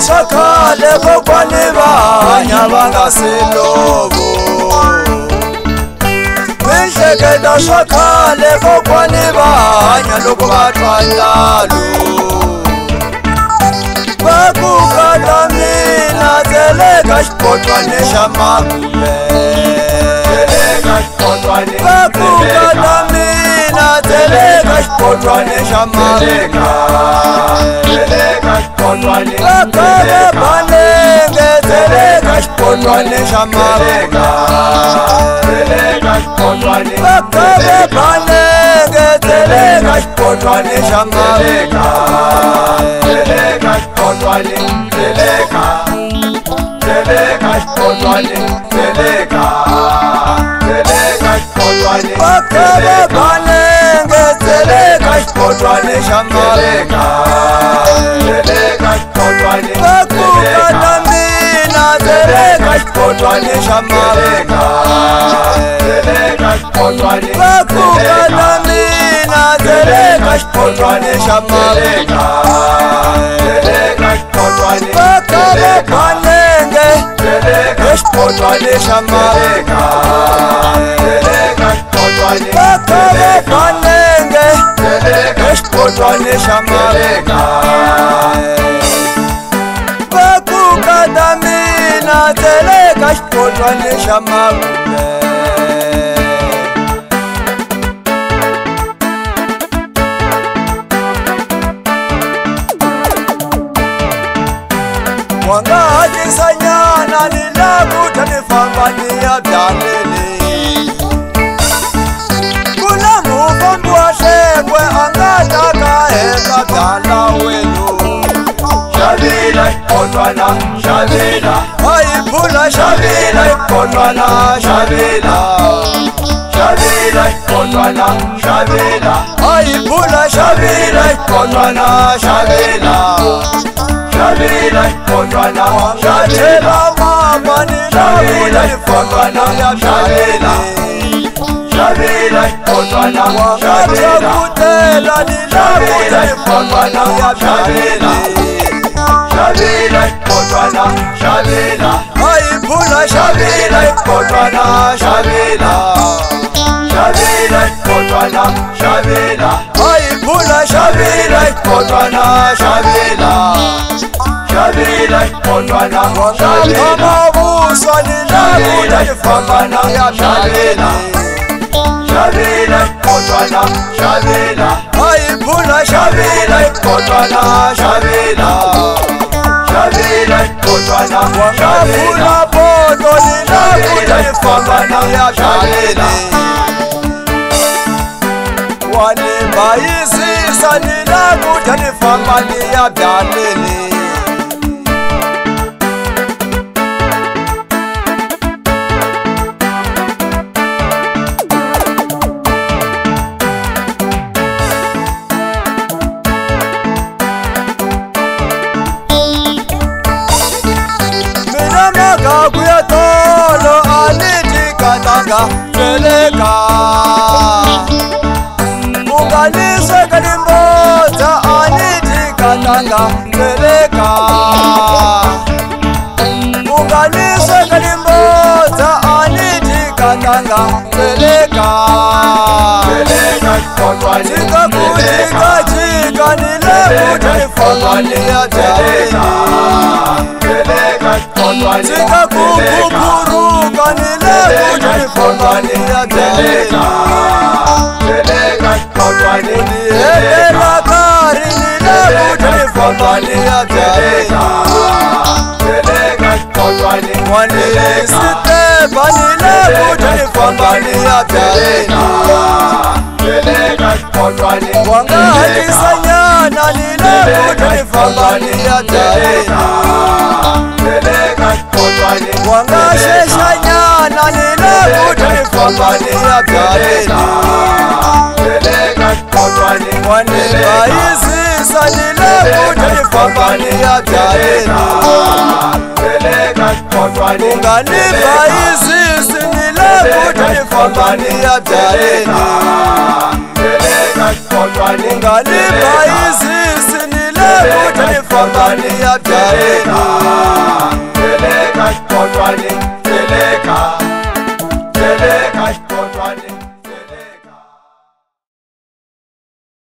swa khale kokwani va hanya va nga si lovo mihleketa swa khale kokwani va hanya loko va twa ndlalo va ku kata mina tseleka xipotwani xa makumbe va ku kata mina kodwa nezamabaebalengezeleka sibhotwa nezamabaebalengezeleka sibhotwa nezamabaeka Ultranational Eleka Eleka Ultranational Eleka Ultranational Eleka Eleka Ultranational Eleka Ultranational Eleka Eleka Ultranational Eleka Ultranational Eleka Eleka Ultranational Eleka exibotwane xa mareka va ku kata mina tseleka xibotwane xa marube wa nga hatisanyana ni la ku ta ni famba ni ya byale Konwana, Shabela. Ayipula Shabela, Konwana, Shabela. Shabela, Konwana, Shabela. Ayipula Shabela, Konwana, Shabela. Shabela, Konwana, Shabela. Mama ni Shabela, Konwana, Shabela. Shabela, Konwana, Shabela. Shabela, Konwana, Shabela. Shabela kodwana hlabela ayiphula hlabela kodwana hlabela hlabela kodwana hlabela ayiphula hlabela kodwana hlabela hlabela kodwana hlabela hlabela ifambana hlabela hlabela kodwana hlabela ayiphula hlabela kodwana hlabela kwangabula poto linakutaifambana yakaleni wanimbayisisa linakuta nifambani ya byaneni tolo alitikatanga teleka ungalise kalimboza alitikatanga teleka ungalise kalimboza alitikatanga teleka cikakucikacika nilekutifakaliyatea Katika kukuburuka nile kujifanya niyatendeka Nilele kari nile kujifanya niyatendeka Wanile siteba nile kujifanya niyatendeka Wangali sanyana nile kujifanya niyatendeka wangasheshanyana nina kutifambaniyabyaenaaisisa nina kutifambaniyabyaenaunganibaisisi nina kutifambaniyabyaena nganibayizisi nile kutifambaniyabyaena on riding